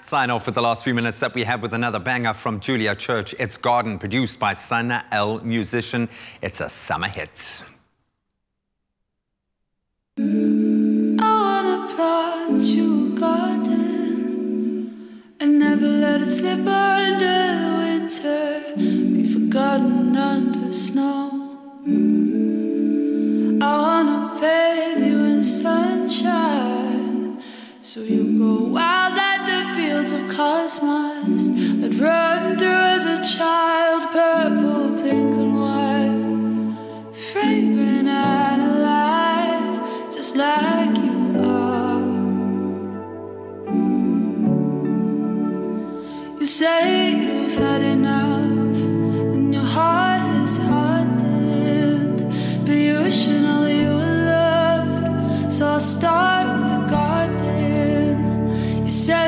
Sign off with the last few minutes that we have with another banger from Julia Church. It's Garden, produced by Sun-EL Musician. It's a summer hit. I wanna plant you a garden and never let it slip under the winter, be forgotten under snow. I wanna bathe you in sunshine, so you grow wild cosmos that run through as a child, purple, pink, and white, fragrant and alive, just like you are. You say you've had enough, and your heart is hardened, but you should know that you were loved. So I'll start with the garden. You say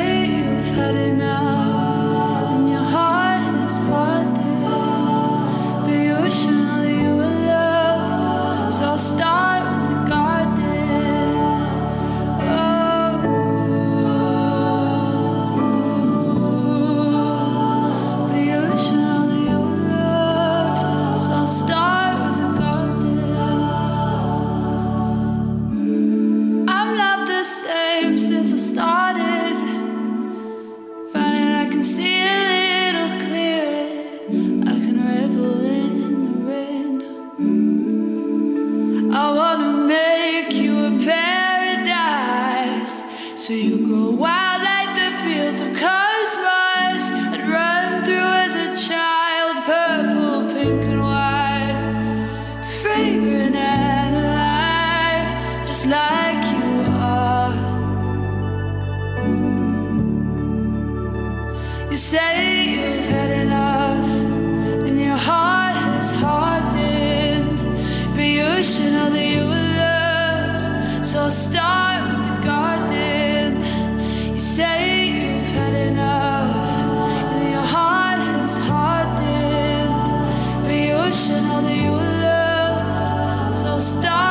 same since I started. Finding I can see so you go wild like the fields of cosmos and run through as a child, purple, pink, and white, fragrant and alive, just like you are. You say you've had enough, and your heart has hardened, but you should know that you were loved. So I'll stop.